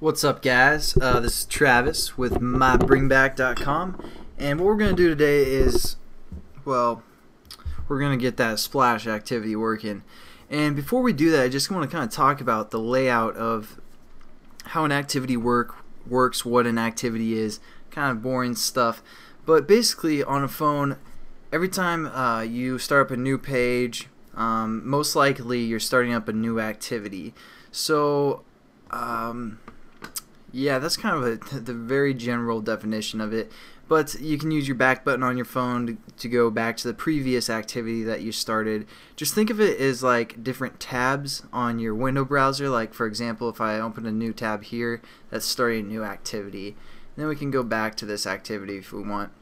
What's up, guys? Uh, this is Travis with mybringback.com, and what we're going to do today is, well, we're going to get that splash activity working. And before we do that, I just want to kind of talk about the layout of how an activity work works, what an activity is, kind of boring stuff. But basically, on a phone, every time uh, you start up a new page, um, most likely you're starting up a new activity. So, um, yeah, that's kind of a, the very general definition of it. But you can use your back button on your phone to, to go back to the previous activity that you started. Just think of it as like different tabs on your window browser. Like, for example, if I open a new tab here, that's starting a new activity. Then we can go back to this activity if we want.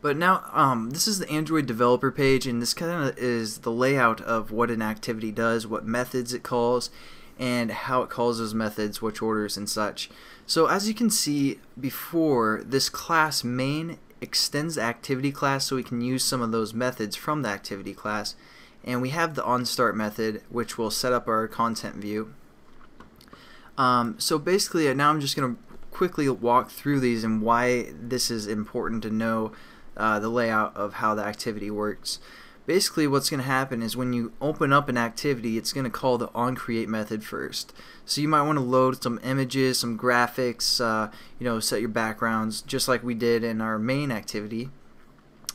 But now, um, this is the Android developer page, and this kind of is the layout of what an activity does, what methods it calls, and how it calls those methods, which orders and such. So as you can see before, this class main extends the activity class so we can use some of those methods from the activity class. And we have the onStart method, which will set up our content view. Um, so basically, now I'm just going to quickly walk through these and why this is important to know uh, the layout of how the activity works basically what's going to happen is when you open up an activity it's going to call the onCreate method first. So you might want to load some images some graphics uh, you know set your backgrounds just like we did in our main activity.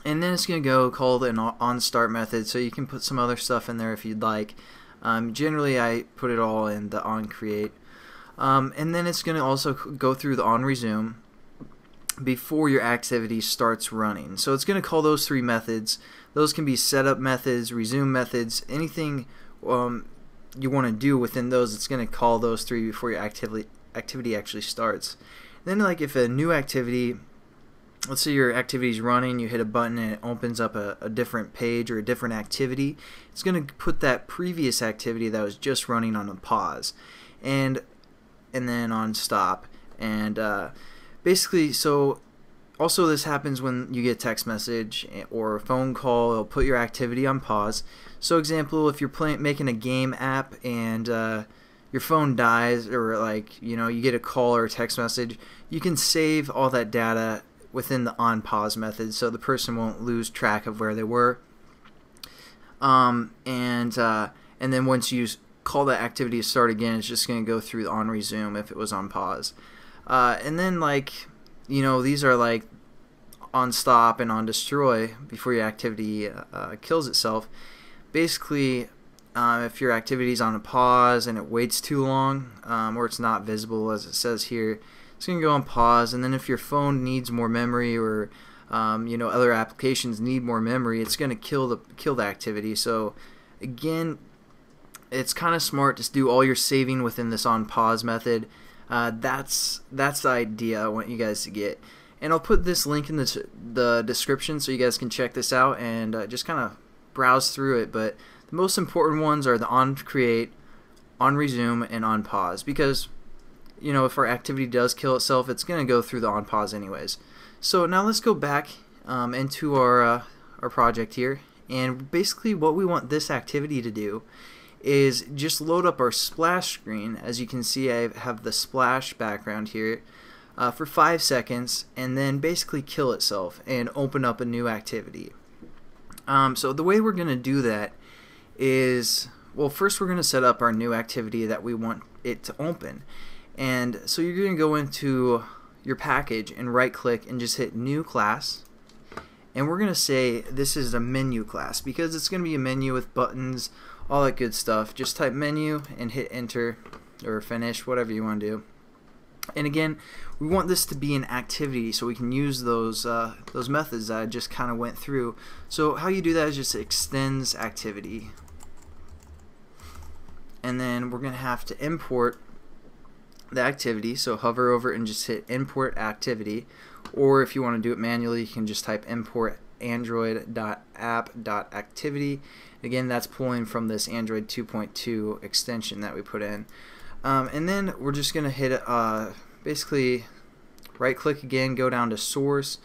And then it's going to go call an onStart method so you can put some other stuff in there if you'd like. Um, generally I put it all in the onCreate. Um, and then it's going to also go through the onResume before your activity starts running. So it's going to call those three methods. Those can be setup methods, resume methods, anything um, you want to do within those. It's going to call those three before your activity activity actually starts. Then, like if a new activity, let's say your activity is running, you hit a button and it opens up a, a different page or a different activity. It's going to put that previous activity that was just running on a pause, and and then on stop and. Uh, basically, so also this happens when you get a text message or a phone call. It'll put your activity on pause. So, example, if you're playing making a game app and uh, your phone dies, or like you know you get a call or a text message, you can save all that data within the on pause method, so the person won't lose track of where they were. Um, and uh, and then once you call that activity to start again, it's just going to go through the on resume if it was on pause. Uh, and then like you know these are like on stop and on destroy before your activity uh, kills itself. Basically, uh, if your activity is on a pause and it waits too long, um, or it's not visible as it says here, it's going to go on pause. And then if your phone needs more memory or um, you know other applications need more memory, it's going to kill the kill the activity. So again, it's kind of smart to do all your saving within this on pause method uh, that's that's the idea I want you guys to get. And I'll put this link in the, the description so you guys can check this out and uh, just kind of browse through it. But the most important ones are the on create, on resume, and on pause because you know if our activity does kill itself, it's going to go through the on pause anyways. So now let's go back um, into our uh, our project here, and basically what we want this activity to do is just load up our splash screen. As you can see, I have the splash background here uh, for five seconds and then basically kill itself and open up a new activity. Um, so the way we're going to do that is, well, first we're going to set up our new activity that we want it to open. And so you're going to go into your package and right click and just hit new class and we're going to say this is a menu class because it's going to be a menu with buttons all that good stuff. Just type menu and hit enter or finish, whatever you want to do. And again, we want this to be an activity so we can use those uh, those methods that I just kind of went through. So how you do that is just extends activity. And then we're going to have to import the activity. So hover over and just hit import activity. Or if you want to do it manually, you can just type import android.app.activity. Again, that's pulling from this Android 2.2 extension that we put in. Um, and then we're just going to hit uh, basically right click again, go down to source,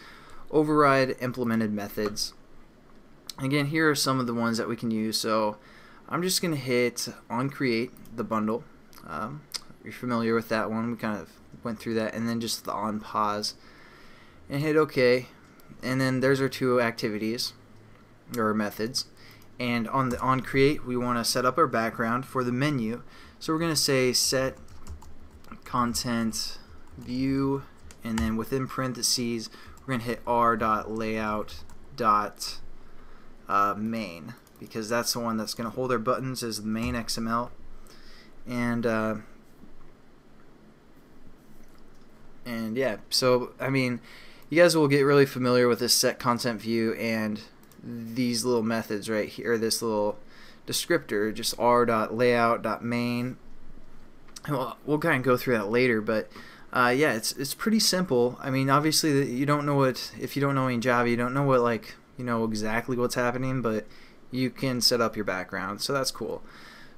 override implemented methods. Again, here are some of the ones that we can use. So I'm just going to hit on create the bundle. Um, you're familiar with that one. We kind of went through that, and then just the on pause, and hit OK, and then there's our two activities or methods. And on the on create, we want to set up our background for the menu. So we're going to say set content view, and then within parentheses, we're to hit r dot layout dot uh, main because that's the one that's going to hold our buttons as the main XML. And uh, and yeah, so I mean, you guys will get really familiar with this set content view and these little methods right here, this little descriptor, just r.layout.main. We'll, we'll kind of go through that later, but uh, yeah, it's it's pretty simple. I mean, obviously, you don't know what if you don't know any Java, you don't know what like you know exactly what's happening, but you can set up your background, so that's cool.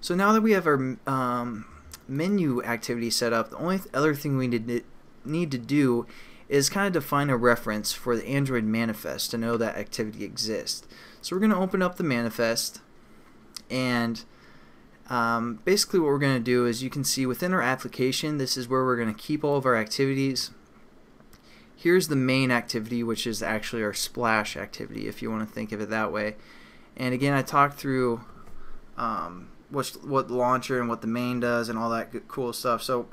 So now that we have our um, menu activity set up, the only other thing we need to, need to do is kind of define a reference for the Android manifest to know that activity exists. So we're going to open up the manifest and um, basically what we're going to do is you can see within our application this is where we're going to keep all of our activities. Here's the main activity which is actually our splash activity if you want to think of it that way. And again I talked through um, what, what the launcher and what the main does and all that cool stuff. So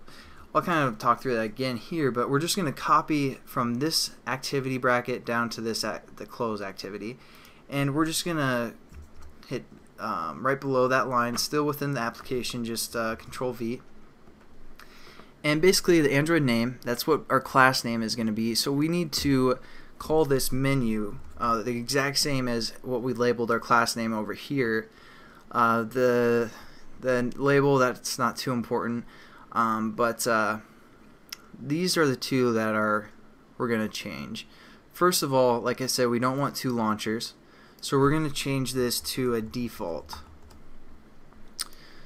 I'll kind of talk through that again here, but we're just going to copy from this activity bracket down to this the close activity, and we're just going to hit um, right below that line, still within the application, just uh, Control V. And basically, the Android name, that's what our class name is going to be. So we need to call this menu uh, the exact same as what we labeled our class name over here. Uh, the the label that's not too important. Um, but uh, these are the two that are we're going to change. First of all, like I said, we don't want two launchers. So we're going to change this to a default.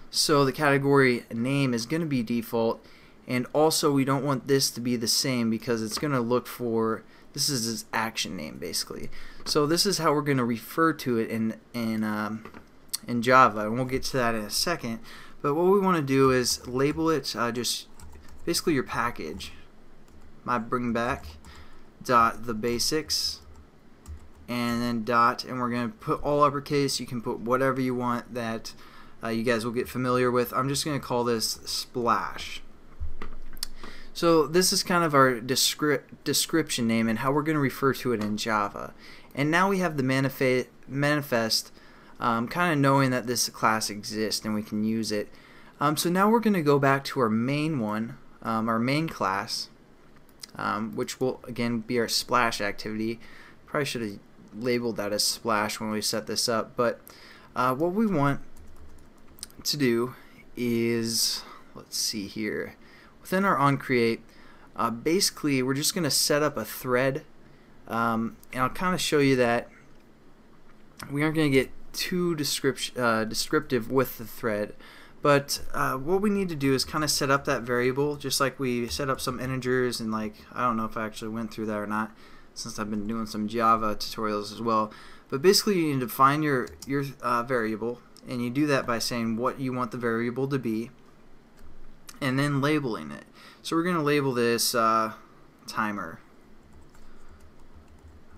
So the category name is going to be default. And also we don't want this to be the same because it's going to look for, this is its action name basically. So this is how we're going to refer to it in, in, um, in Java. And we'll get to that in a second. But what we want to do is label it uh, just basically your package. My bring back dot the basics and then dot and we're going to put all uppercase. You can put whatever you want that uh, you guys will get familiar with. I'm just going to call this splash. So this is kind of our descri description name and how we're going to refer to it in Java. And now we have the manifest, manifest um, kind of knowing that this class exists and we can use it. Um, so now we're going to go back to our main one, um, our main class, um, which will again be our splash activity. Probably should have labeled that as splash when we set this up, but uh, what we want to do is, let's see here, within our onCreate, uh, basically we're just going to set up a thread, um, and I'll kind of show you that we aren't going to get too description, uh, descriptive with the thread. But uh, what we need to do is kind of set up that variable, just like we set up some integers and like, I don't know if I actually went through that or not, since I've been doing some Java tutorials as well. But basically you need to define your, your uh, variable, and you do that by saying what you want the variable to be, and then labeling it. So we're going to label this uh, timer,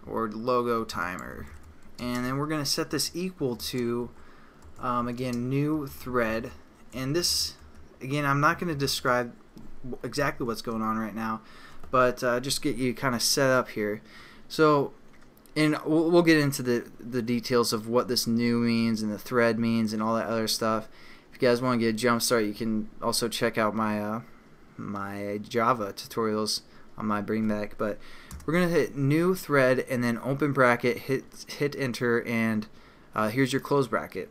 or logo timer and then we're going to set this equal to um, again new thread. And this again I'm not going to describe exactly what's going on right now but uh, just get you kind of set up here. So and we'll, we'll, get into the the details of what this new means and the thread means and all that other stuff. If you guys want to get a jump start you can also check out my uh, my Java tutorials on my bringback but we're gonna hit new thread and then open bracket hit hit enter and uh, here's your close bracket.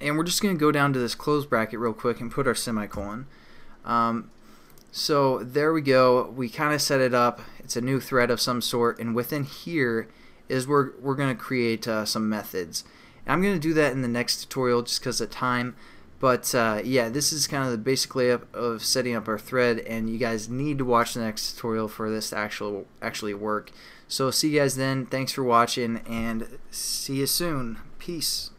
And we're just gonna go down to this close bracket real quick and put our semicolon. Um, so there we go. We kinda set it up. It's a new thread of some sort and within here is where we're gonna create uh, some methods. And I'm gonna do that in the next tutorial just because of time but uh, yeah, this is kind of the basic layup of setting up our thread, and you guys need to watch the next tutorial for this to actually actually work. So see you guys then. Thanks for watching, and see you soon. Peace.